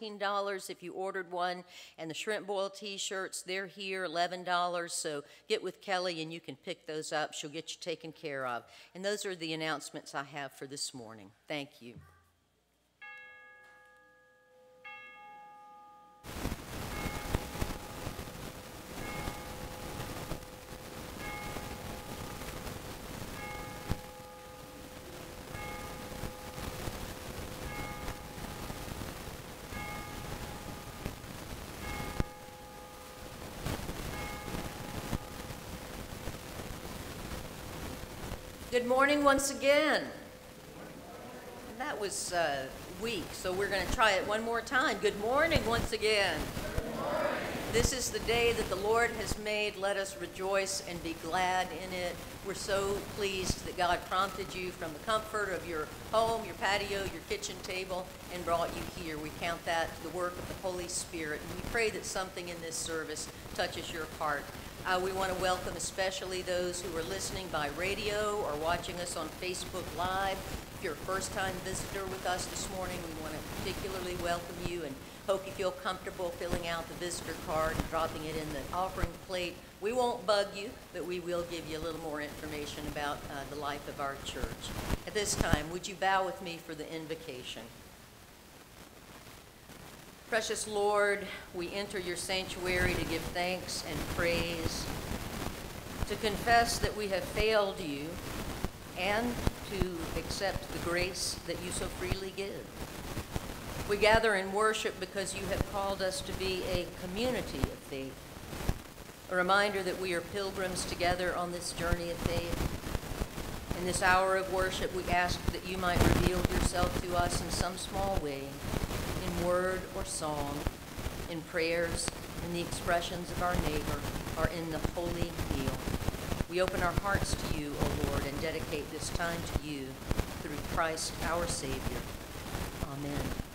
$14 if you ordered one. And the shrimp boil t-shirts, they're here, $11. So get with Kelly and you can pick those up. She'll get you taken care of. And those are the announcements I have for this morning. Thank you. Morning once again. That was uh, weak, so we're going to try it one more time. Good morning once again. This is the day that the Lord has made. Let us rejoice and be glad in it. We're so pleased that God prompted you from the comfort of your home, your patio, your kitchen table, and brought you here. We count that the work of the Holy Spirit, and we pray that something in this service touches your heart. Uh, we want to welcome especially those who are listening by radio or watching us on Facebook Live. If you're a first-time visitor with us this morning, we want to particularly welcome you and hope you feel comfortable filling out the visitor card and dropping it in the offering plate. We won't bug you, but we will give you a little more information about uh, the life of our church. At this time, would you bow with me for the invocation? Precious Lord, we enter your sanctuary to give thanks and praise, to confess that we have failed you, and to accept the grace that you so freely give. We gather in worship because you have called us to be a community of faith, a reminder that we are pilgrims together on this journey of faith. In this hour of worship, we ask that you might reveal yourself to us in some small way word or song, in prayers, in the expressions of our neighbor, or in the holy meal. We open our hearts to you, O Lord, and dedicate this time to you through Christ our Savior. Amen.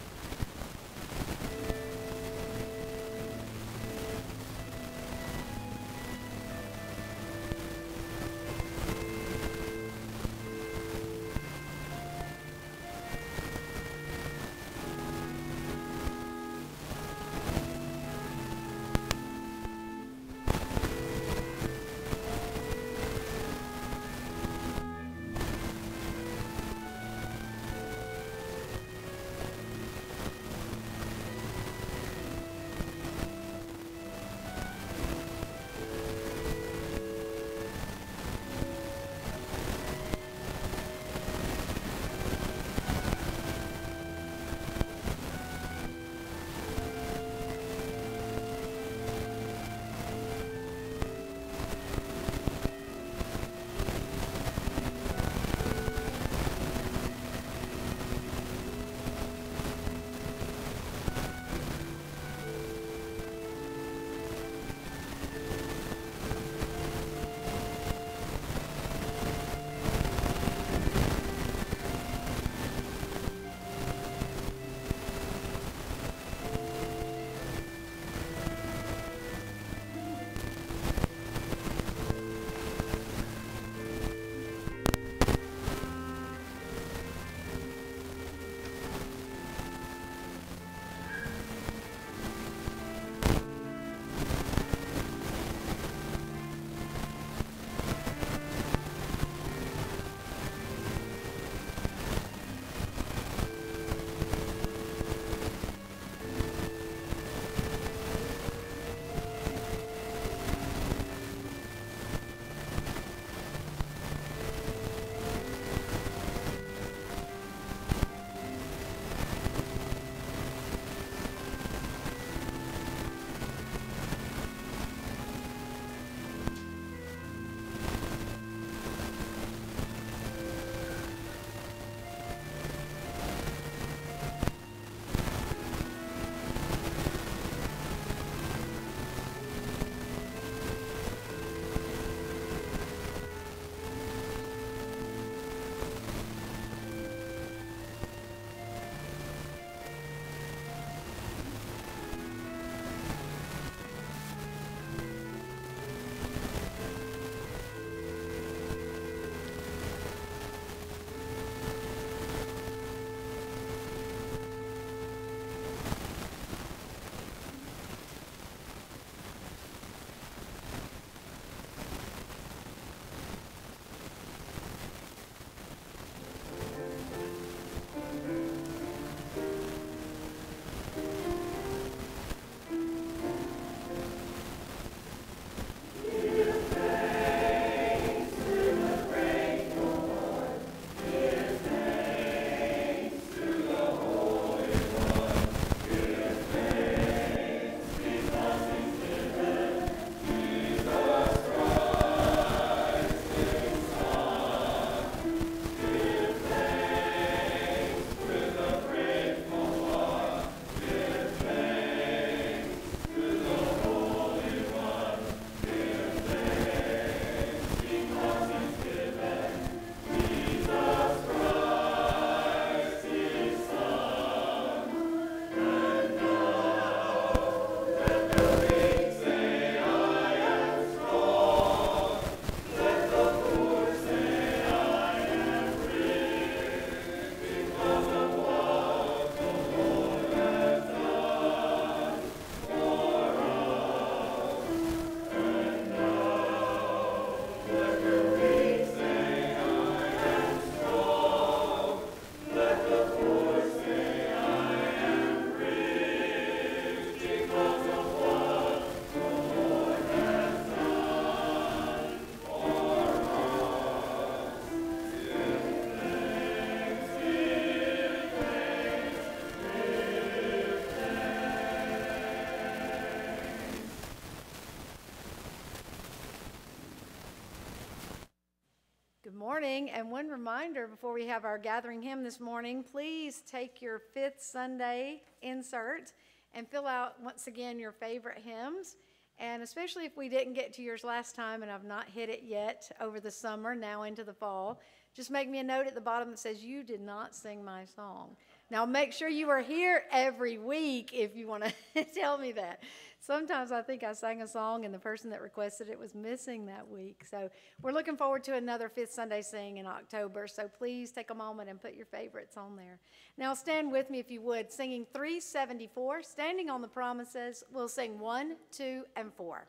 Reminder before we have our gathering hymn this morning please take your fifth Sunday insert and fill out once again your favorite hymns. And especially if we didn't get to yours last time and I've not hit it yet over the summer, now into the fall, just make me a note at the bottom that says, You did not sing my song. Now, make sure you are here every week if you want to tell me that. Sometimes I think I sang a song and the person that requested it was missing that week. So, we're looking forward to another Fifth Sunday Sing in October. So, please take a moment and put your favorites on there. Now, stand with me if you would, singing 374, Standing on the Promises. We'll sing one, two, and four.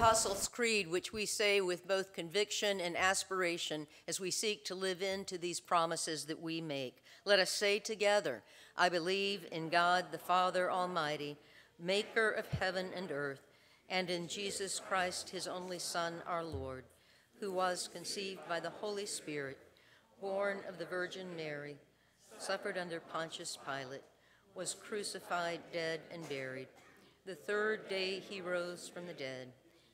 Apostles' Creed, which we say with both conviction and aspiration as we seek to live into these promises that we make. Let us say together, I believe in God the Father Almighty, maker of heaven and earth, and in Jesus Christ, his only Son, our Lord, who was conceived by the Holy Spirit, born of the Virgin Mary, suffered under Pontius Pilate, was crucified, dead, and buried. The third day he rose from the dead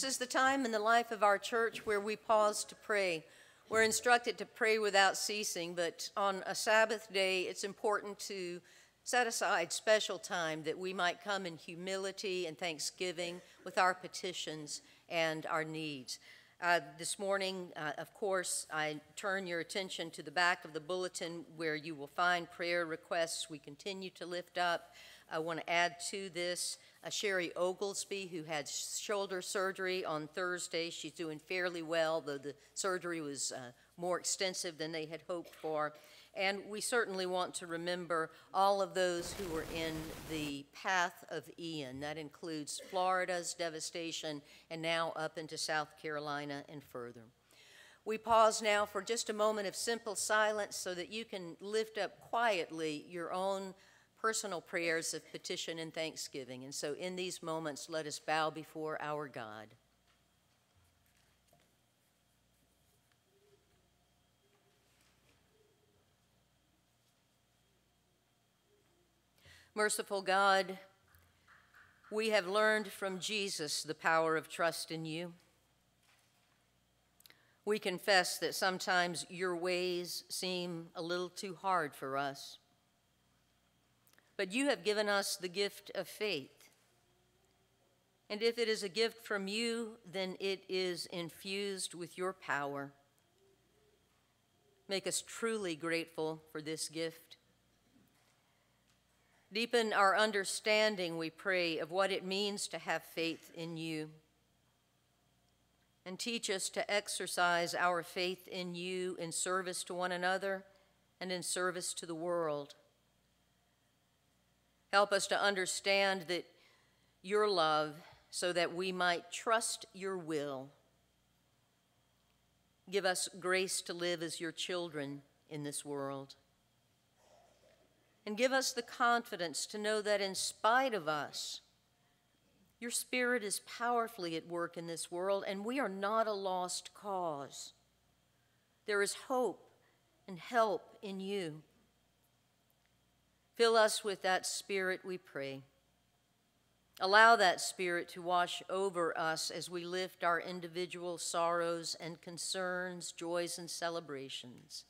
This is the time in the life of our church where we pause to pray. We're instructed to pray without ceasing, but on a Sabbath day, it's important to set aside special time that we might come in humility and thanksgiving with our petitions and our needs. Uh, this morning, uh, of course, I turn your attention to the back of the bulletin where you will find prayer requests we continue to lift up. I want to add to this uh, Sherry Oglesby, who had shoulder surgery on Thursday. She's doing fairly well, though the surgery was uh, more extensive than they had hoped for. And we certainly want to remember all of those who were in the path of Ian. That includes Florida's devastation and now up into South Carolina and further. We pause now for just a moment of simple silence so that you can lift up quietly your own personal prayers of petition and thanksgiving. And so in these moments, let us bow before our God. Merciful God, we have learned from Jesus the power of trust in you. We confess that sometimes your ways seem a little too hard for us. But you have given us the gift of faith. And if it is a gift from you, then it is infused with your power. Make us truly grateful for this gift. Deepen our understanding, we pray, of what it means to have faith in you. And teach us to exercise our faith in you in service to one another and in service to the world. Help us to understand that your love so that we might trust your will. Give us grace to live as your children in this world. And give us the confidence to know that in spite of us, your spirit is powerfully at work in this world, and we are not a lost cause. There is hope and help in you. Fill us with that spirit, we pray. Allow that spirit to wash over us as we lift our individual sorrows and concerns, joys and celebrations.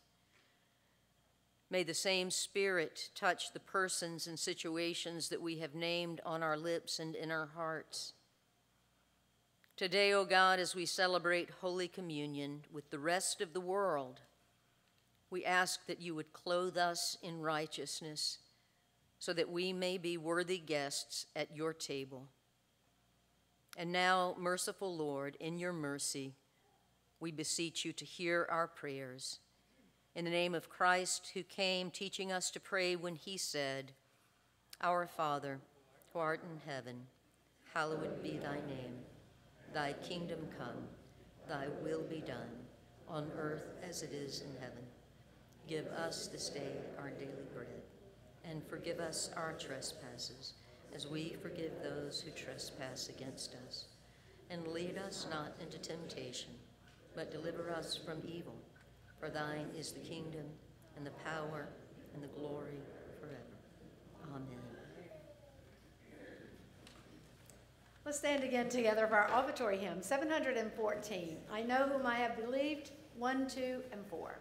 May the same spirit touch the persons and situations that we have named on our lips and in our hearts. Today, O oh God, as we celebrate Holy Communion with the rest of the world, we ask that you would clothe us in righteousness so that we may be worthy guests at your table. And now, merciful Lord, in your mercy, we beseech you to hear our prayers. In the name of Christ, who came teaching us to pray when he said, Our Father, who art in heaven, hallowed be thy name. Thy kingdom come, thy will be done, on earth as it is in heaven. Give us this day our daily bread and forgive us our trespasses, as we forgive those who trespass against us. And lead us not into temptation, but deliver us from evil. For thine is the kingdom, and the power, and the glory forever. Amen. Let's stand again together for our offertory hymn, 714. I know whom I have believed, 1, 2, and 4.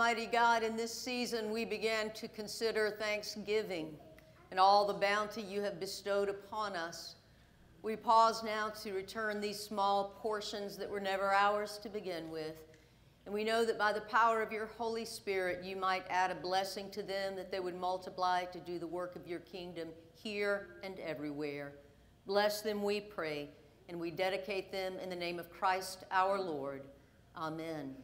Almighty God, in this season we began to consider thanksgiving and all the bounty you have bestowed upon us. We pause now to return these small portions that were never ours to begin with. And we know that by the power of your Holy Spirit, you might add a blessing to them, that they would multiply to do the work of your kingdom here and everywhere. Bless them, we pray, and we dedicate them in the name of Christ our Lord. Amen.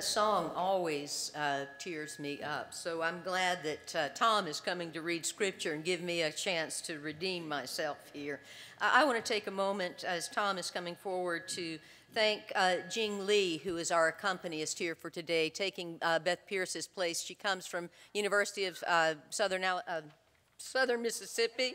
That song always uh, tears me up. So I'm glad that uh, Tom is coming to read scripture and give me a chance to redeem myself here. I, I want to take a moment as Tom is coming forward to thank uh, Jing Lee, who is our accompanist here for today, taking uh, Beth Pierce's place. She comes from University of uh, Southern, uh, Southern Mississippi,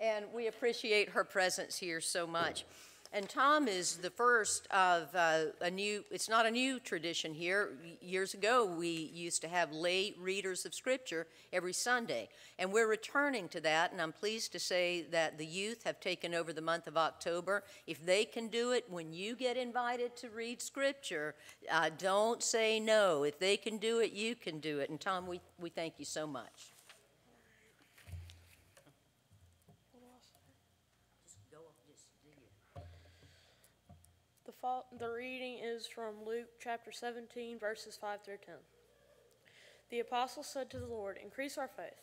and we appreciate her presence here so much. And Tom is the first of uh, a new, it's not a new tradition here. Years ago, we used to have lay readers of Scripture every Sunday. And we're returning to that, and I'm pleased to say that the youth have taken over the month of October. If they can do it when you get invited to read Scripture, uh, don't say no. If they can do it, you can do it. And Tom, we, we thank you so much. The, reading is from Luke chapter 17, verses 5 through 10. The apostle said to the Lord, Increase our faith.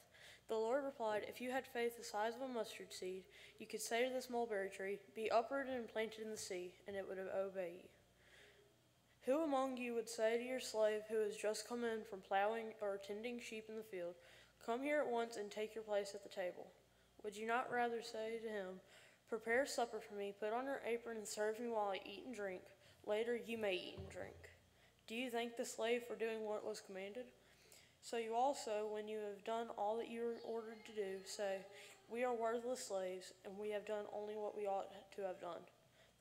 The Lord replied, If you had faith the size of a mustard seed, you could say to this mulberry tree, Be uprooted and planted in the sea, and it would obey you. Who among you would say to your slave who has just come in from plowing or tending sheep in the field, Come here at once and take your place at the table? Would you not rather say to him, Prepare supper for me, put on your apron, and serve me while I eat and drink. Later you may eat and drink. Do you thank the slave for doing what was commanded? So you also, when you have done all that you are ordered to do, say, We are worthless slaves, and we have done only what we ought to have done.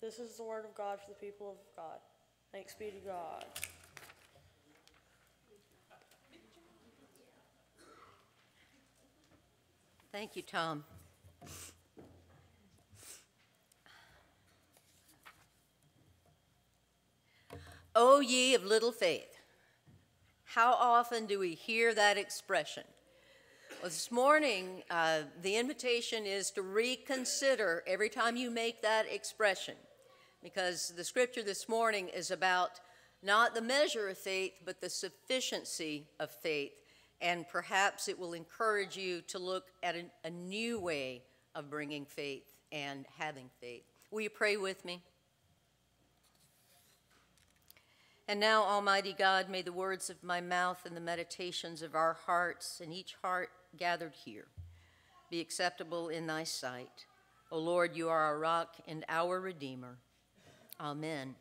This is the word of God for the people of God. Thanks be to God. Thank you, Tom. O ye of little faith. How often do we hear that expression? Well, this morning, uh, the invitation is to reconsider every time you make that expression, because the scripture this morning is about not the measure of faith, but the sufficiency of faith. And perhaps it will encourage you to look at a, a new way of bringing faith and having faith. Will you pray with me? And now, Almighty God, may the words of my mouth and the meditations of our hearts and each heart gathered here be acceptable in thy sight. O Lord, you are our rock and our Redeemer. Amen.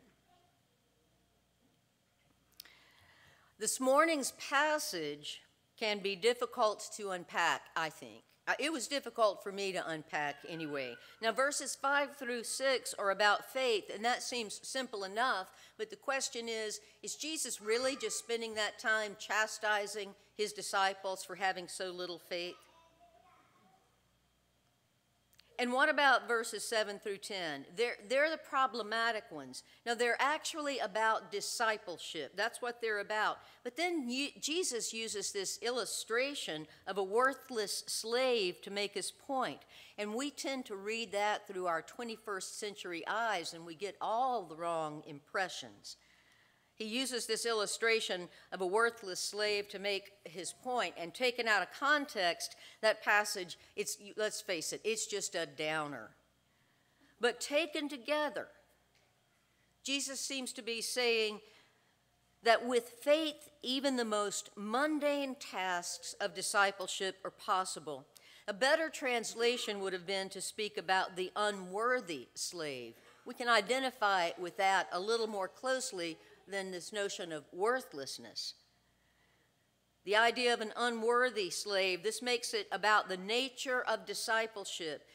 This morning's passage can be difficult to unpack, I think. Uh, it was difficult for me to unpack anyway. Now, verses 5 through 6 are about faith, and that seems simple enough, but the question is is Jesus really just spending that time chastising his disciples for having so little faith? And what about verses 7 through 10? They're, they're the problematic ones. Now, they're actually about discipleship. That's what they're about. But then you, Jesus uses this illustration of a worthless slave to make his point. And we tend to read that through our 21st century eyes, and we get all the wrong impressions. He uses this illustration of a worthless slave to make his point, and taken out of context, that passage, it's, let's face it, it's just a downer. But taken together, Jesus seems to be saying that with faith, even the most mundane tasks of discipleship are possible. A better translation would have been to speak about the unworthy slave. We can identify with that a little more closely than this notion of worthlessness. The idea of an unworthy slave, this makes it about the nature of discipleship.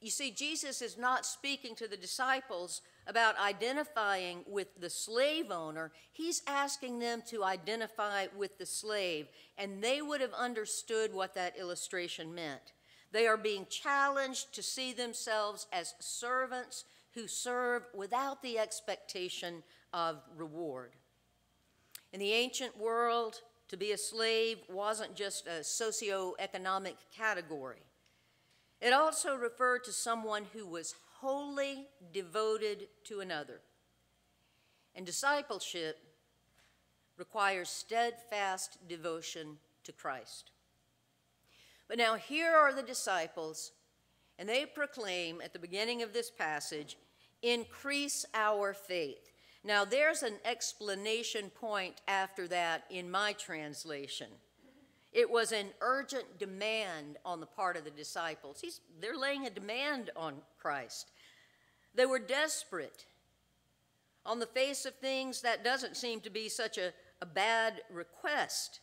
You see, Jesus is not speaking to the disciples about identifying with the slave owner. He's asking them to identify with the slave, and they would have understood what that illustration meant. They are being challenged to see themselves as servants who serve without the expectation of reward. In the ancient world, to be a slave wasn't just a socioeconomic category. It also referred to someone who was wholly devoted to another. And discipleship requires steadfast devotion to Christ. But now here are the disciples, and they proclaim at the beginning of this passage increase our faith. Now, there's an explanation point after that in my translation. It was an urgent demand on the part of the disciples. He's, they're laying a demand on Christ. They were desperate. On the face of things, that doesn't seem to be such a, a bad request.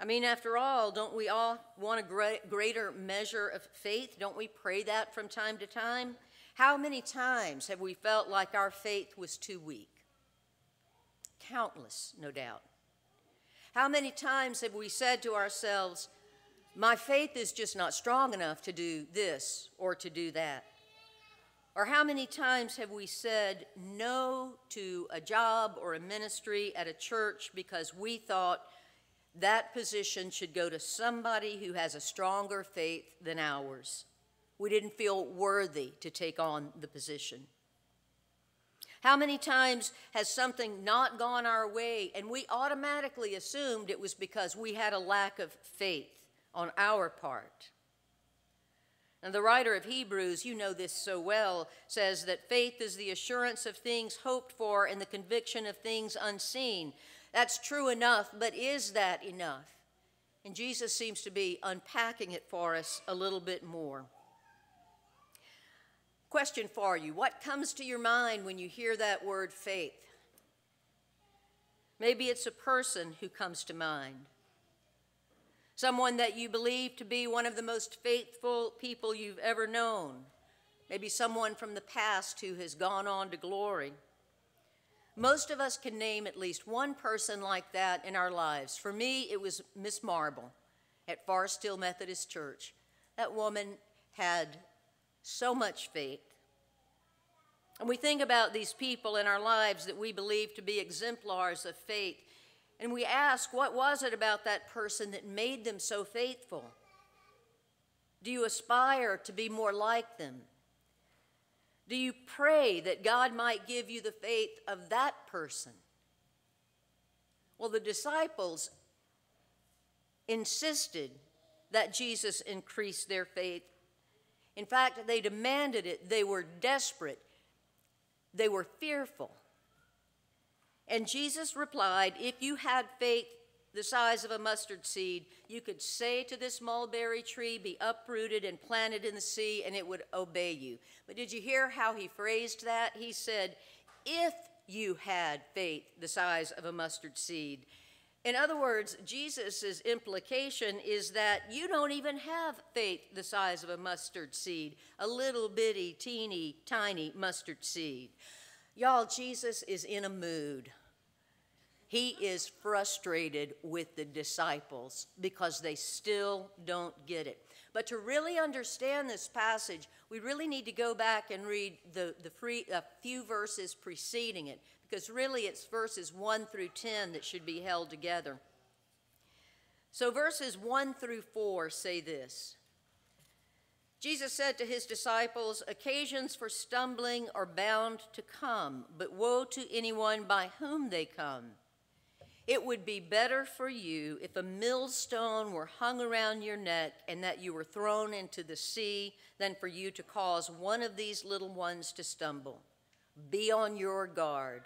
I mean, after all, don't we all want a greater measure of faith? Don't we pray that from time to time? How many times have we felt like our faith was too weak? Countless, no doubt. How many times have we said to ourselves, My faith is just not strong enough to do this or to do that? Or how many times have we said no to a job or a ministry at a church because we thought that position should go to somebody who has a stronger faith than ours? We didn't feel worthy to take on the position. How many times has something not gone our way and we automatically assumed it was because we had a lack of faith on our part? And the writer of Hebrews, you know this so well, says that faith is the assurance of things hoped for and the conviction of things unseen. That's true enough, but is that enough? And Jesus seems to be unpacking it for us a little bit more. Question for you What comes to your mind when you hear that word faith? Maybe it's a person who comes to mind someone that you believe to be one of the most faithful people you've ever known, maybe someone from the past who has gone on to glory. Most of us can name at least one person like that in our lives. For me, it was Miss Marble at Forest Hill Methodist Church. That woman had so much faith. And we think about these people in our lives that we believe to be exemplars of faith. And we ask, what was it about that person that made them so faithful? Do you aspire to be more like them? Do you pray that God might give you the faith of that person? Well, the disciples insisted that Jesus increase their faith. In fact, they demanded it. They were desperate. They were fearful. And Jesus replied, If you had faith the size of a mustard seed, you could say to this mulberry tree, Be uprooted and planted in the sea, and it would obey you. But did you hear how he phrased that? He said, If you had faith the size of a mustard seed. In other words, Jesus' implication is that you don't even have faith the size of a mustard seed, a little bitty, teeny, tiny mustard seed. Y'all, Jesus is in a mood. He is frustrated with the disciples because they still don't get it. But to really understand this passage, we really need to go back and read the, the free, a few verses preceding it, because really it's verses 1 through 10 that should be held together. So verses 1 through 4 say this Jesus said to his disciples, Occasions for stumbling are bound to come, but woe to anyone by whom they come. It would be better for you if a millstone were hung around your neck and that you were thrown into the sea than for you to cause one of these little ones to stumble. Be on your guard.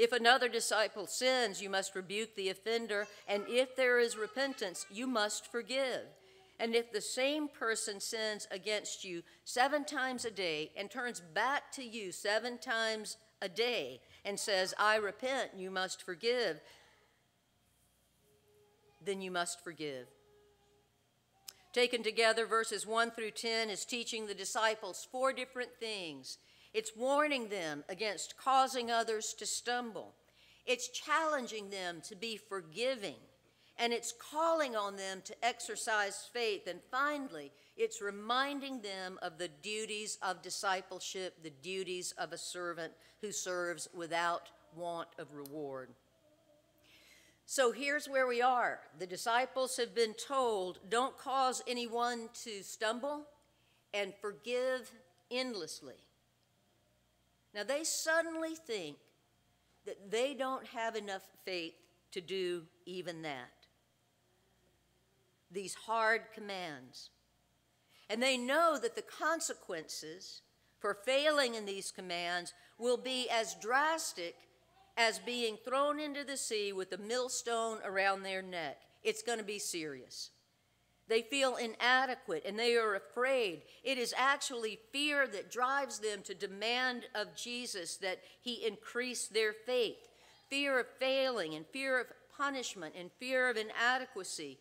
If another disciple sins, you must rebuke the offender, and if there is repentance, you must forgive. And if the same person sins against you seven times a day and turns back to you seven times a day and says, I repent, you must forgive, then you must forgive. Taken together, verses 1 through 10 is teaching the disciples four different things. It's warning them against causing others to stumble. It's challenging them to be forgiving and it's calling on them to exercise faith. And finally, it's reminding them of the duties of discipleship, the duties of a servant who serves without want of reward. So here's where we are. The disciples have been told, don't cause anyone to stumble and forgive endlessly. Now they suddenly think that they don't have enough faith to do even that these hard commands. And they know that the consequences for failing in these commands will be as drastic as being thrown into the sea with a millstone around their neck. It's going to be serious. They feel inadequate and they are afraid. It is actually fear that drives them to demand of Jesus that he increase their faith. Fear of failing and fear of punishment and fear of inadequacy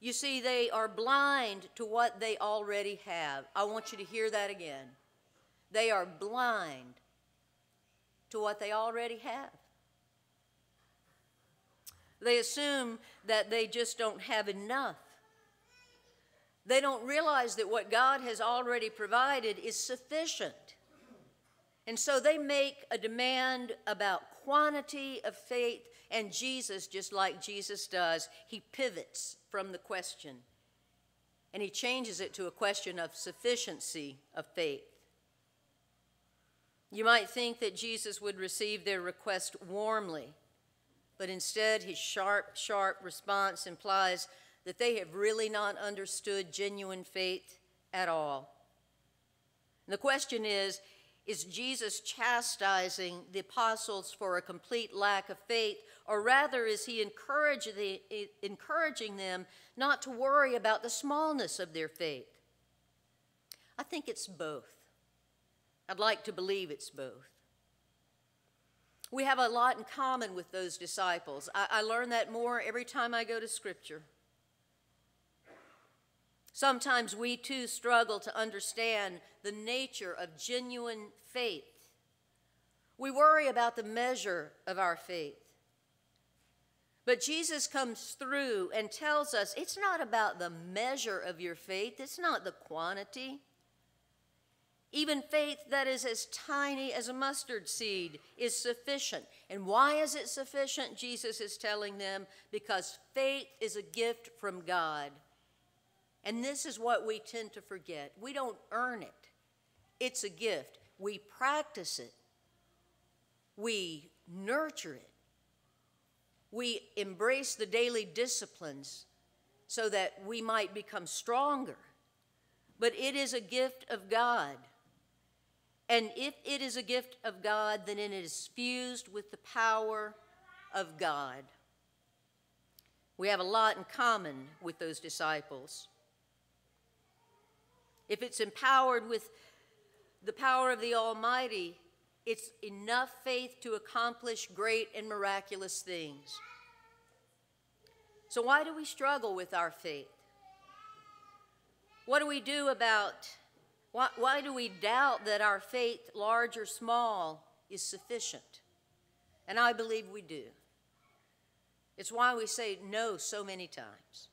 you see, they are blind to what they already have. I want you to hear that again. They are blind to what they already have. They assume that they just don't have enough. They don't realize that what God has already provided is sufficient. And so they make a demand about quantity of faith, and Jesus, just like Jesus does, he pivots from the question and he changes it to a question of sufficiency of faith. You might think that Jesus would receive their request warmly, but instead his sharp, sharp response implies that they have really not understood genuine faith at all. And the question is is Jesus chastising the apostles for a complete lack of faith, or rather is he encouraging them not to worry about the smallness of their faith? I think it's both. I'd like to believe it's both. We have a lot in common with those disciples. I, I learn that more every time I go to Scripture. Sometimes we too struggle to understand the nature of genuine faith. We worry about the measure of our faith. But Jesus comes through and tells us it's not about the measure of your faith, it's not the quantity. Even faith that is as tiny as a mustard seed is sufficient. And why is it sufficient? Jesus is telling them because faith is a gift from God. And this is what we tend to forget we don't earn it, it's a gift. We practice it, we nurture it, we embrace the daily disciplines so that we might become stronger. But it is a gift of God. And if it is a gift of God, then it is fused with the power of God. We have a lot in common with those disciples if it's empowered with the power of the Almighty, it's enough faith to accomplish great and miraculous things. So, why do we struggle with our faith? What do we do about, why, why do we doubt that our faith, large or small, is sufficient? And I believe we do. It's why we say no so many times.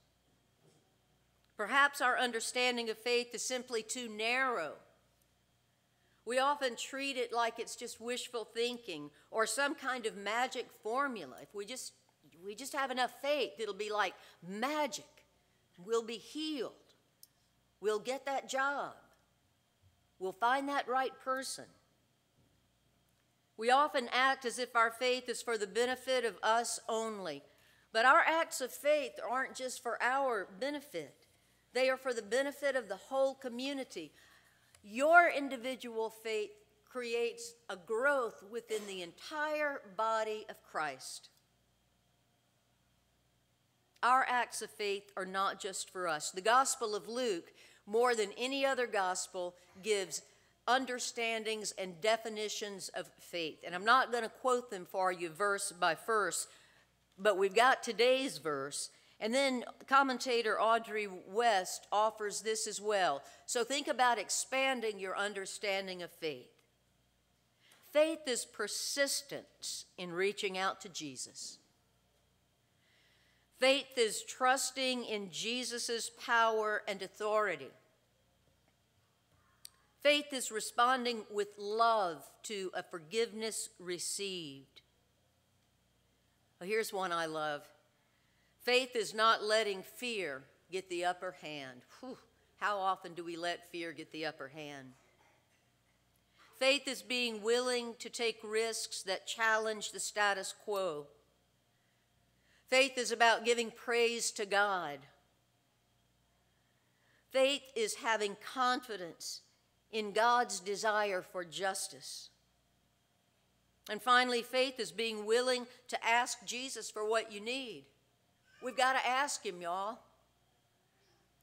Perhaps our understanding of faith is simply too narrow. We often treat it like it's just wishful thinking or some kind of magic formula. If we just we just have enough faith, it'll be like magic. We'll be healed. We'll get that job. We'll find that right person. We often act as if our faith is for the benefit of us only. But our acts of faith aren't just for our benefit. They are for the benefit of the whole community. Your individual faith creates a growth within the entire body of Christ. Our acts of faith are not just for us. The Gospel of Luke, more than any other gospel, gives understandings and definitions of faith. And I'm not going to quote them for you verse by verse, but we've got today's verse. And then commentator Audrey West offers this as well. So think about expanding your understanding of faith. Faith is persistence in reaching out to Jesus. Faith is trusting in Jesus' power and authority. Faith is responding with love to a forgiveness received. Well, here's one I love Faith is not letting fear get the upper hand. Whew, how often do we let fear get the upper hand? Faith is being willing to take risks that challenge the status quo. Faith is about giving praise to God. Faith is having confidence in God's desire for justice. And finally, faith is being willing to ask Jesus for what you need. We've got to ask Him, y'all.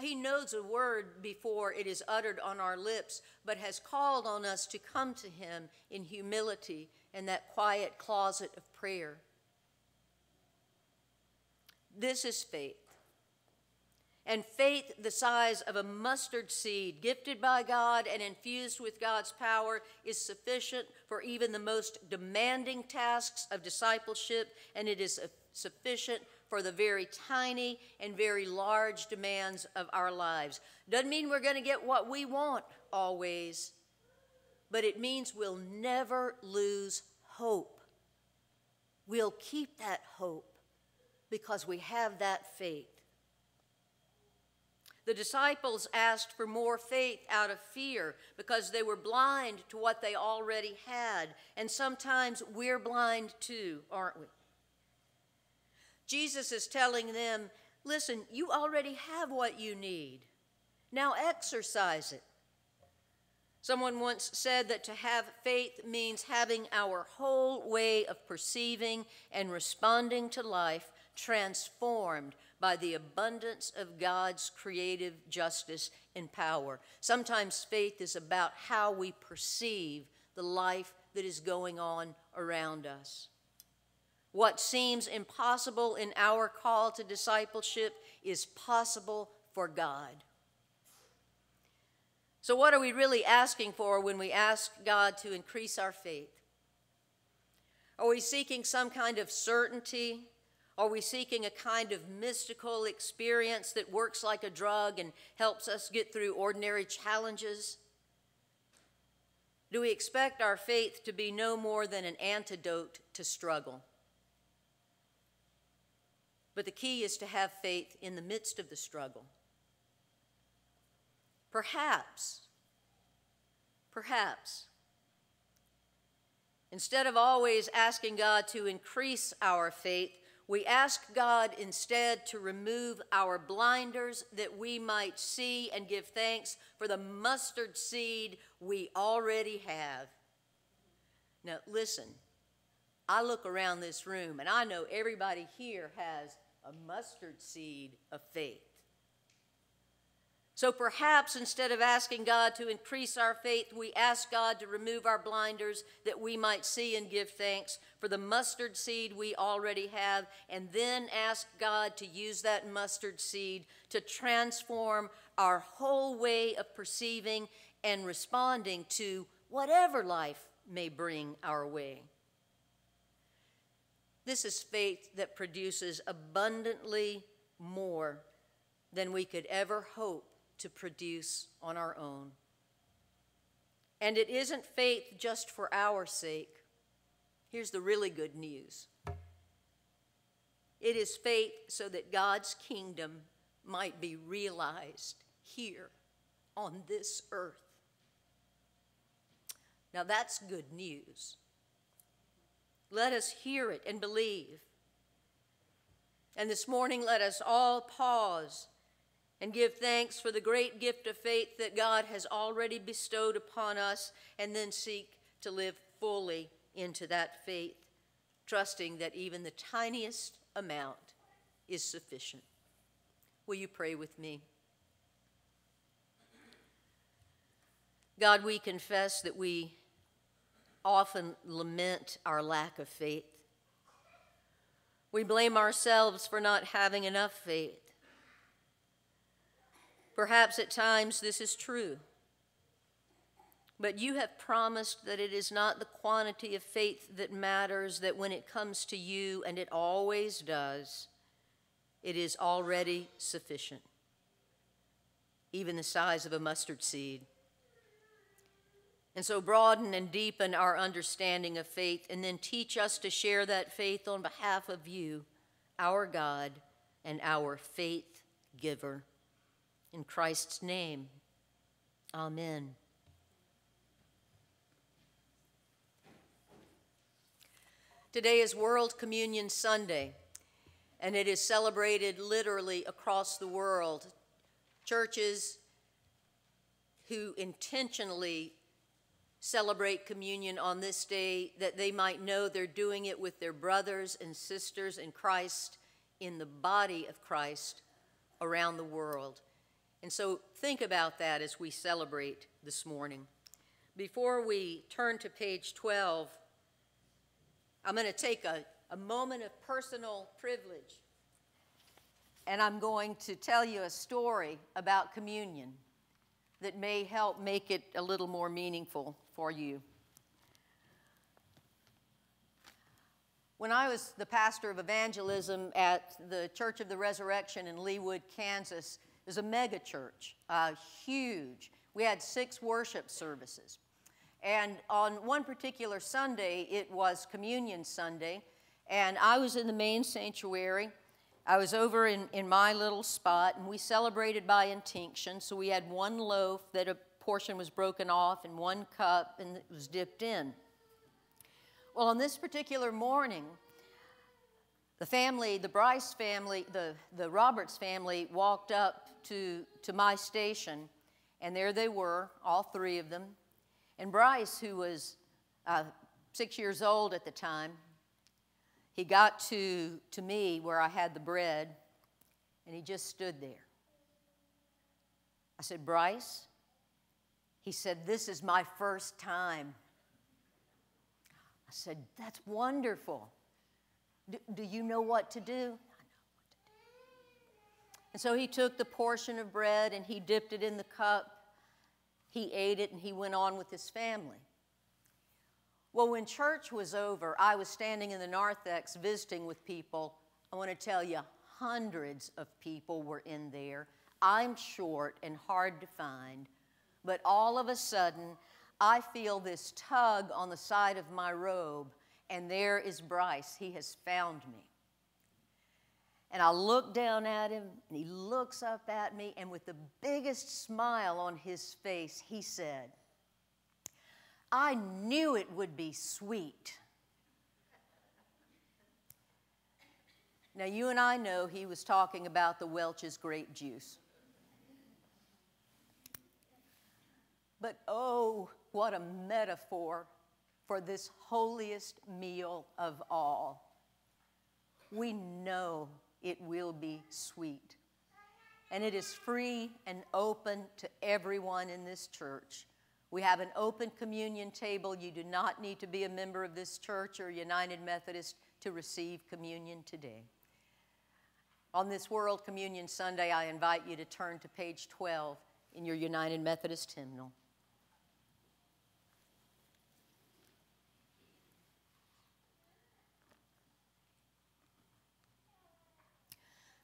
He knows a word before it is uttered on our lips, but has called on us to come to Him in humility in that quiet closet of prayer. This is faith. And faith the size of a mustard seed, gifted by God and infused with God's power, is sufficient for even the most demanding tasks of discipleship, and it is sufficient for the very tiny and very large demands of our lives. Doesn't mean we're going to get what we want always, but it means we'll never lose hope. We'll keep that hope because we have that faith. The disciples asked for more faith out of fear because they were blind to what they already had. And sometimes we're blind too, aren't we? Jesus is telling them, listen, you already have what you need. Now exercise it. Someone once said that to have faith means having our whole way of perceiving and responding to life transformed by the abundance of God's creative justice and power. Sometimes faith is about how we perceive the life that is going on around us. What seems impossible in our call to discipleship is possible for God. So, what are we really asking for when we ask God to increase our faith? Are we seeking some kind of certainty are we seeking a kind of mystical experience that works like a drug and helps us get through ordinary challenges? Do we expect our faith to be no more than an antidote to struggle? But the key is to have faith in the midst of the struggle. Perhaps, perhaps, instead of always asking God to increase our faith, we ask God instead to remove our blinders that we might see and give thanks for the mustard seed we already have. Now, listen, I look around this room and I know everybody here has a mustard seed of faith. So perhaps instead of asking God to increase our faith, we ask God to remove our blinders that we might see and give thanks for the mustard seed we already have, and then ask God to use that mustard seed to transform our whole way of perceiving and responding to whatever life may bring our way. This is faith that produces abundantly more than we could ever hope to produce on our own. And it isn't faith just for our sake. Here's the really good news it is faith so that God's kingdom might be realized here on this earth. Now that's good news. Let us hear it and believe. And this morning, let us all pause and give thanks for the great gift of faith that God has already bestowed upon us, and then seek to live fully into that faith, trusting that even the tiniest amount is sufficient. Will you pray with me? God, we confess that we often lament our lack of faith. We blame ourselves for not having enough faith. Perhaps at times this is true. But you have promised that it is not the quantity of faith that matters, that when it comes to you, and it always does, it is already sufficient, even the size of a mustard seed. And so, broaden and deepen our understanding of faith, and then teach us to share that faith on behalf of you, our God, and our faith giver. In Christ's name, amen. Today is World Communion Sunday, and it is celebrated literally across the world. Churches who intentionally celebrate communion on this day that they might know they're doing it with their brothers and sisters in Christ in the body of Christ around the world. And so think about that as we celebrate this morning. Before we turn to page 12, I'm going to take a, a moment of personal privilege. and I'm going to tell you a story about communion that may help make it a little more meaningful for you. When I was the pastor of evangelism at the Church of the Resurrection in Leawood, Kansas, it was a mega church, uh, huge. We had six worship services. And on one particular Sunday, it was Communion Sunday, and I was in the main sanctuary. I was over in, in my little spot, and we celebrated by intinction. So we had one loaf that portion was broken off, and one cup, and it was dipped in. Well, on this particular morning, the family, the Bryce family, the, the Roberts family walked up to, to my station, and there they were, all three of them. And Bryce, who was uh, six years old at the time, he got to, to me where I had the bread, and he just stood there. I said, Bryce, he said, This is my first time I said, That's wonderful. Do, do you know what to do? I know what to do. And so he took the portion of bread and he dipped it in the cup. He ate it and he went on with his family. Well, when church was over, I was standing in the narthex visiting with people. I want to tell you, hundreds of people were in there. I'm short and hard to find, but all of a sudden, I feel this tug on the side of my robe, and there is Bryce. He has found me. And I look down at him, and he looks up at me, and with the biggest smile on his face, he said, I knew it would be sweet. Now, you and I know he was talking about the Welch's grape juice. But oh, what a metaphor for this holiest meal of all. We know it will be sweet. And it is free and open to everyone in this church. We have an open communion table. You do not need to be a member of this church or United Methodist to receive communion today. On this World Communion Sunday, I invite you to turn to page 12 in your United Methodist hymnal.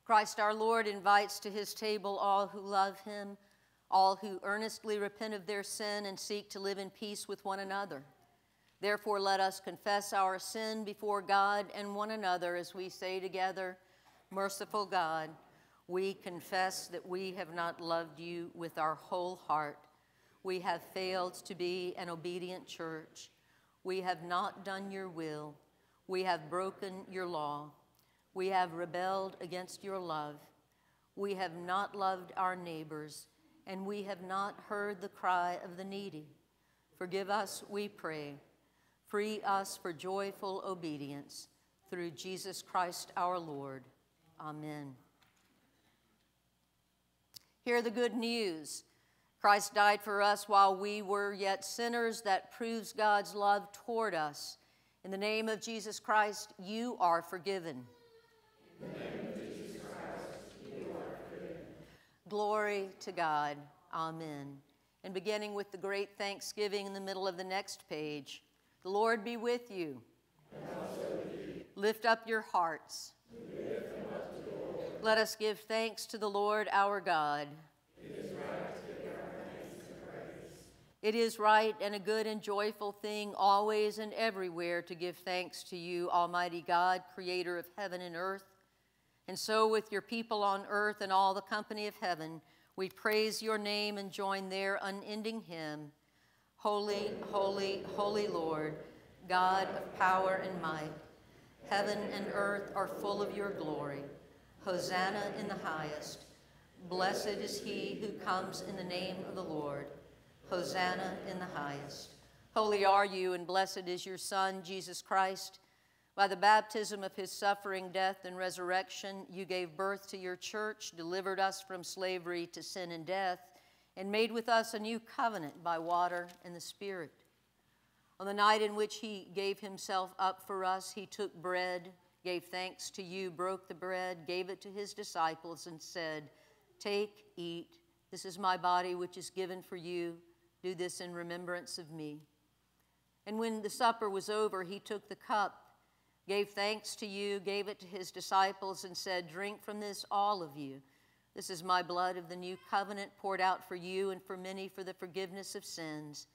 Christ our Lord invites to his table all who love him, all who earnestly repent of their sin and seek to live in peace with one another. Therefore, let us confess our sin before God and one another as we say together, Merciful God, we confess that we have not loved you with our whole heart. We have failed to be an obedient church. We have not done your will. We have broken your law. We have rebelled against your love. We have not loved our neighbors, and we have not heard the cry of the needy. Forgive us, we pray. Free us for joyful obedience through Jesus Christ our Lord. Amen. Hear the good news. Christ died for us while we were yet sinners. That proves God's love toward us. In the name of Jesus Christ, you are forgiven. Glory to God. Amen. And beginning with the great thanksgiving in the middle of the next page, the Lord be with you. Lift up your hearts. Let us give thanks to the Lord our God. It is right and a good and joyful thing always and everywhere to give thanks to you, Almighty God, creator of heaven and earth and so, with your people on earth and all the company of heaven, we praise your name and join their unending hymn Holy, holy, holy Lord, God of power and might. Heaven and earth are full of your glory. Hosanna in the highest. Blessed is he who comes in the name of the Lord. Hosanna in the highest. Holy are you, and blessed is your Son, Jesus Christ. By the baptism of his suffering, death, and resurrection, you gave birth to your church, delivered us from slavery to sin and death, and made with us a new covenant by water and the Spirit. On the night in which he gave himself up for us, he took bread, gave thanks to you, broke the bread, gave it to his disciples, and said, Take, eat. This is my body, which is given for you. Do this in remembrance of me. And when the supper was over, he took the cup, gave thanks to you, gave it to his disciples, and said, Drink from this, all of you. This is my blood of the new covenant poured out for you and for many for the forgiveness of sins.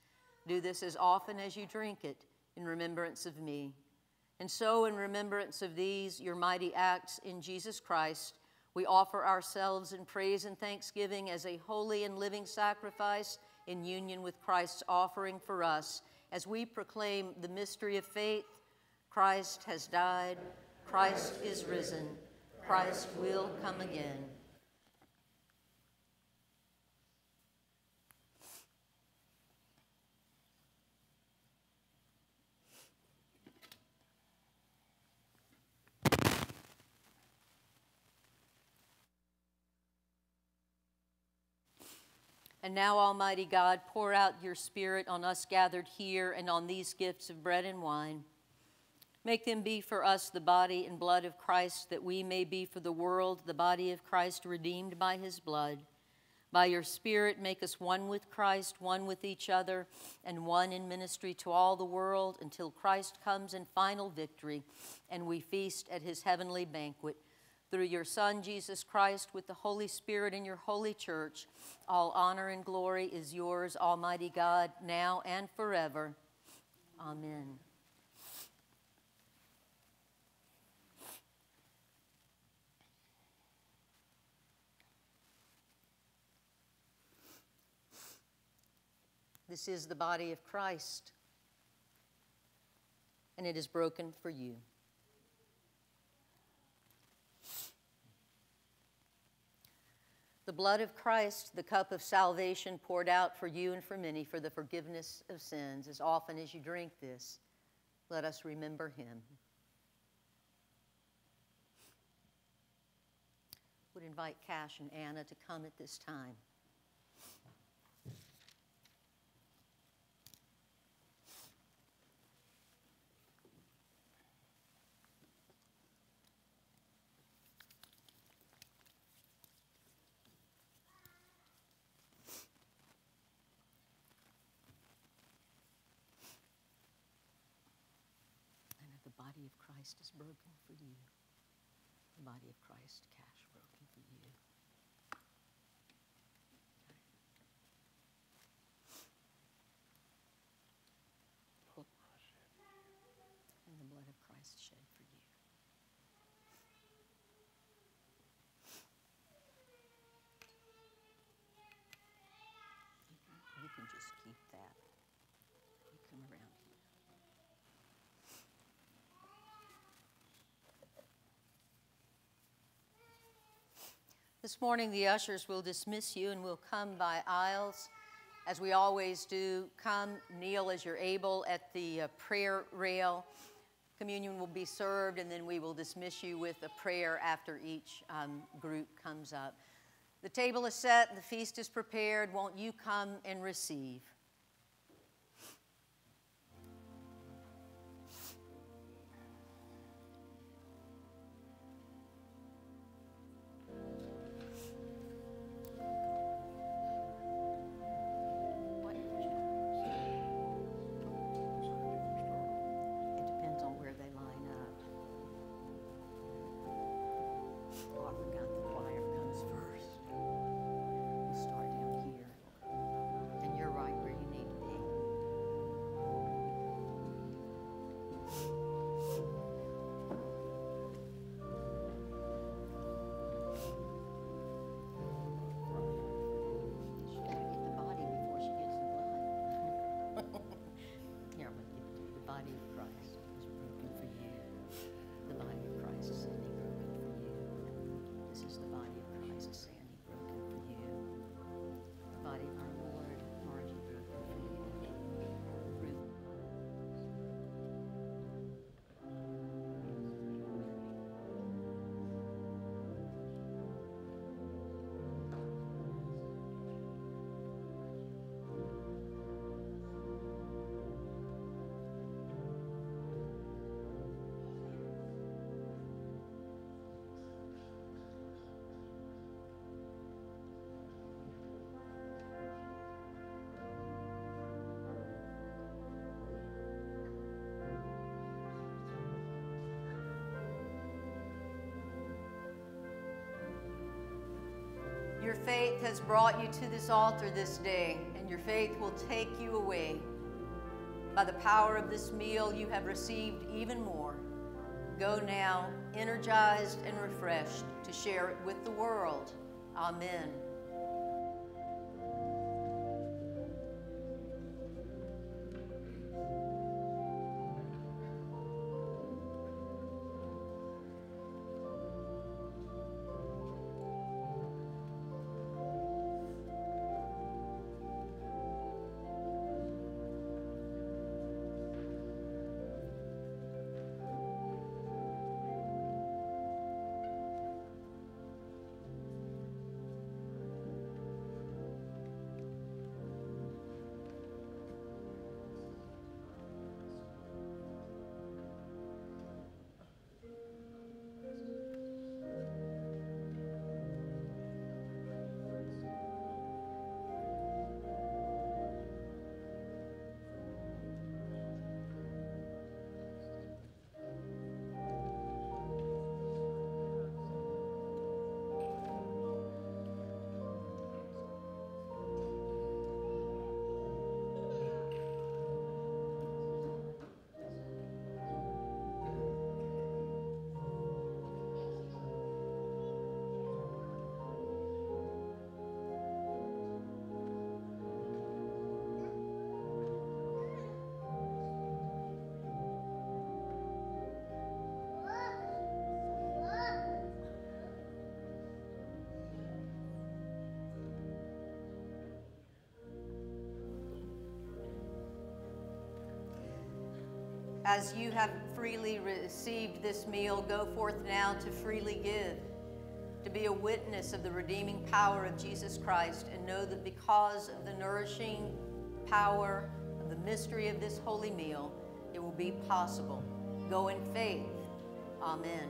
Do this as often as you drink it in remembrance of me. And so, in remembrance of these, your mighty acts in Jesus Christ, we offer ourselves in praise and thanksgiving as a holy and living sacrifice in union with Christ's offering for us as we proclaim the mystery of faith. Christ has died, Christ is risen, Christ will come again. And now, Almighty God, pour out your Spirit on us gathered here and on these gifts of bread and wine. Make them be for us the body and blood of Christ, that we may be for the world the body of Christ redeemed by his blood. By your Spirit, make us one with Christ, one with each other, and one in ministry to all the world until Christ comes in final victory and we feast at his heavenly banquet through your Son, Jesus Christ, with the Holy Spirit in your holy church. All honor and glory is yours, Almighty God, now and forever. Amen. This is the body of Christ, and it is broken for you. The blood of Christ, the cup of salvation poured out for you and for many for the forgiveness of sins. As often as you drink this, let us remember him. Would invite Cash and Anna to come at this time. body of Christ is broken for you. The body of Christ, cash broken for you. And the blood of Christ shed for you. You can, you can just keep that. You come around here. This morning, the ushers will dismiss you and will come by aisles. As we always do, come, kneel as you're able at the uh, prayer rail. Communion will be served, and then we will dismiss you with a prayer after each um, group comes up. The table is set, the feast is prepared. Won't you come and receive? Faith has brought you to this altar this day, and your faith will take you away. By the power of this meal, you have received even more. Go now, energized and refreshed, to share it with the world. Amen. As you have freely received this meal, go forth now to freely give, to be a witness of the redeeming power of Jesus Christ, and know that because of the nourishing power of the mystery of this holy meal, it will be possible. Go in faith. Amen.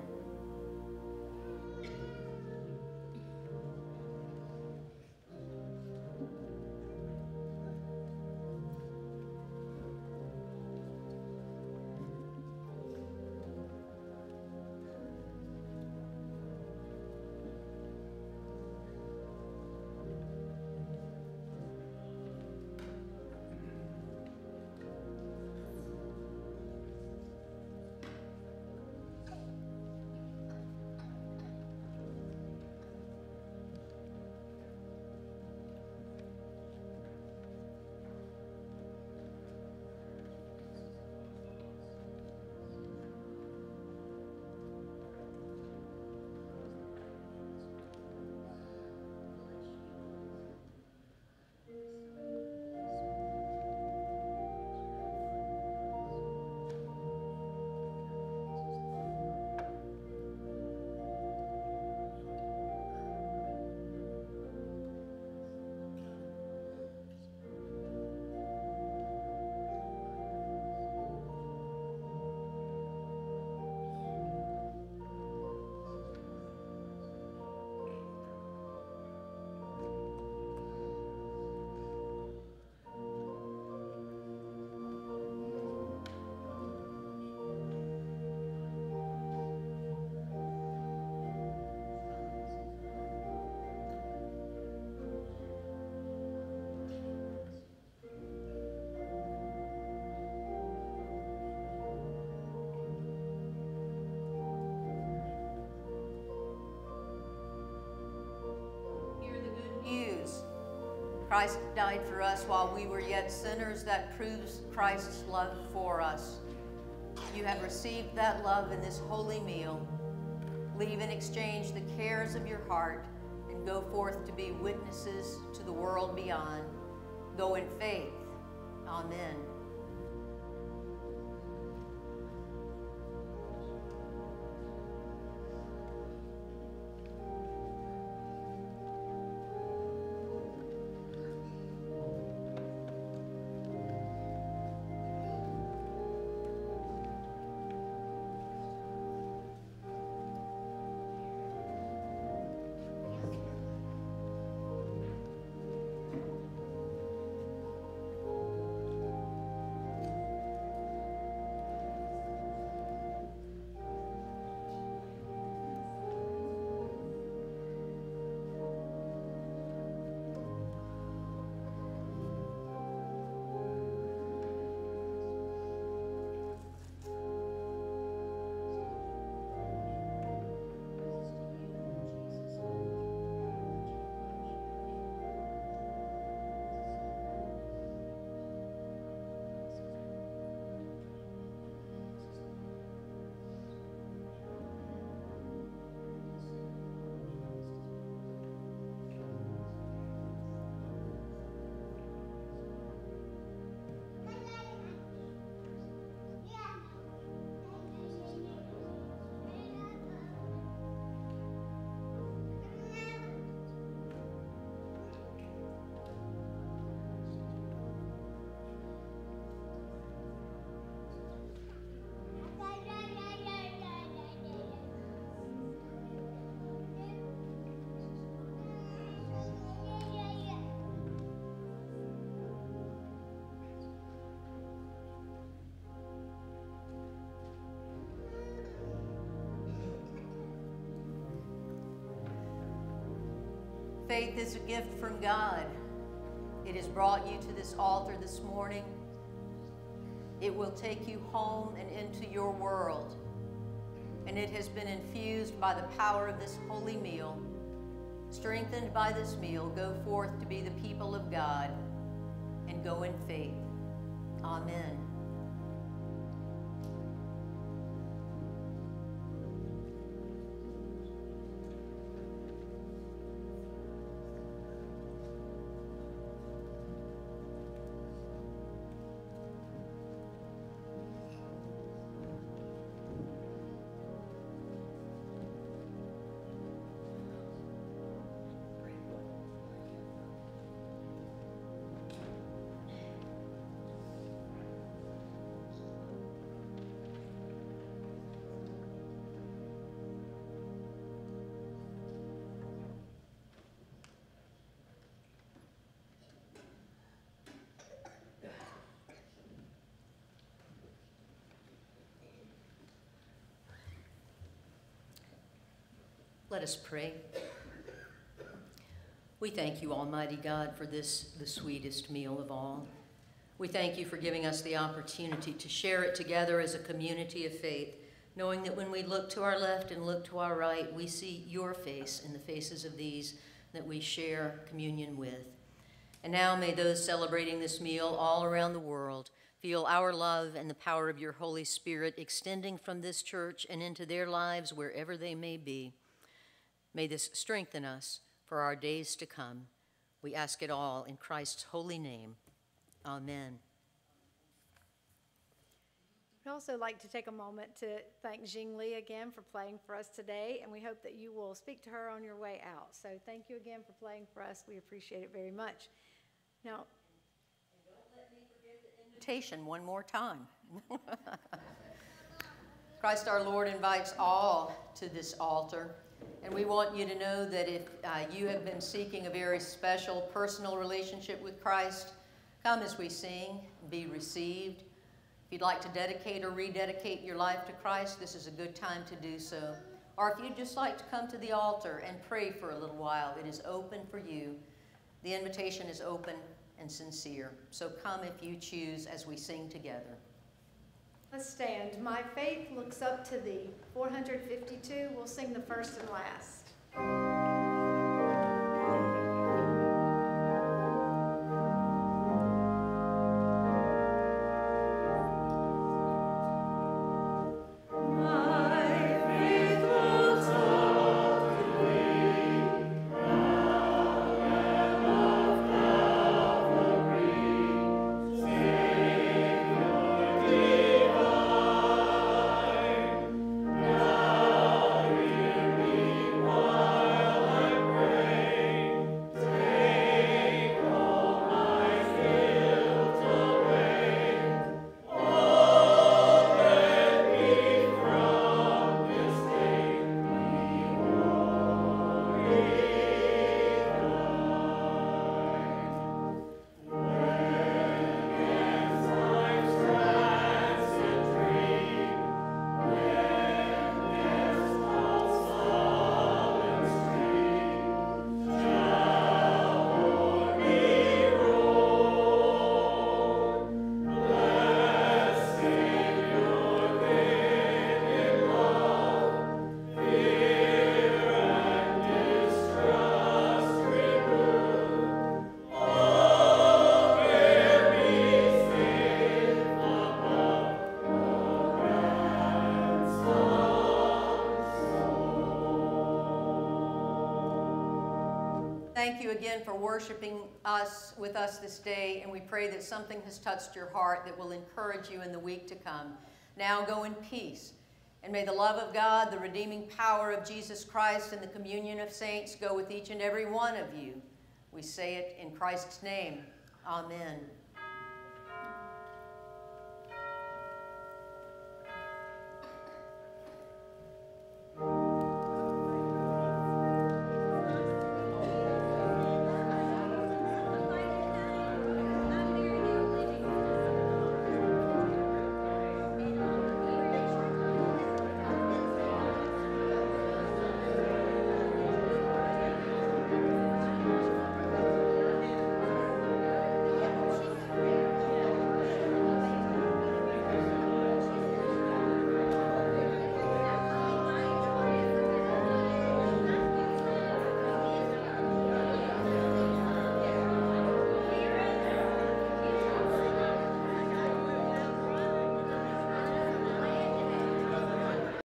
Christ died for us while we were yet sinners. That proves Christ's love for us. You have received that love in this holy meal. Leave in exchange the cares of your heart and go forth to be witnesses to the world beyond. Go in faith. Amen. Faith is a gift from God. It has brought you to this altar this morning. It will take you home and into your world. And it has been infused by the power of this holy meal. Strengthened by this meal, go forth to be the people of God and go in faith. Amen. Let us pray. We thank you, Almighty God, for this, the sweetest meal of all. We thank you for giving us the opportunity to share it together as a community of faith, knowing that when we look to our left and look to our right, we see your face in the faces of these that we share communion with. And now may those celebrating this meal all around the world feel our love and the power of your Holy Spirit extending from this church and into their lives wherever they may be. May this strengthen us for our days to come. We ask it all in Christ's holy name. Amen. I'd also like to take a moment to thank Jing Li again for playing for us today, and we hope that you will speak to her on your way out. So thank you again for playing for us. We appreciate it very much. Now, Invitation one more time. Christ our Lord invites all to this altar. And we want you to know that if uh, you have been seeking a very special personal relationship with Christ, come as we sing, be received. If you'd like to dedicate or rededicate your life to Christ, this is a good time to do so. Or if you'd just like to come to the altar and pray for a little while, it is open for you. The invitation is open and sincere. So come if you choose as we sing together. Let's stand. My faith looks up to thee. 452, we'll sing the first and last. Worshiping us with us this day, and we pray that something has touched your heart that will encourage you in the week to come. Now go in peace, and may the love of God, the redeeming power of Jesus Christ, and the communion of saints go with each and every one of you. We say it in Christ's name. Amen.